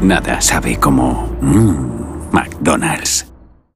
Nada sabe como mm, McDonald's.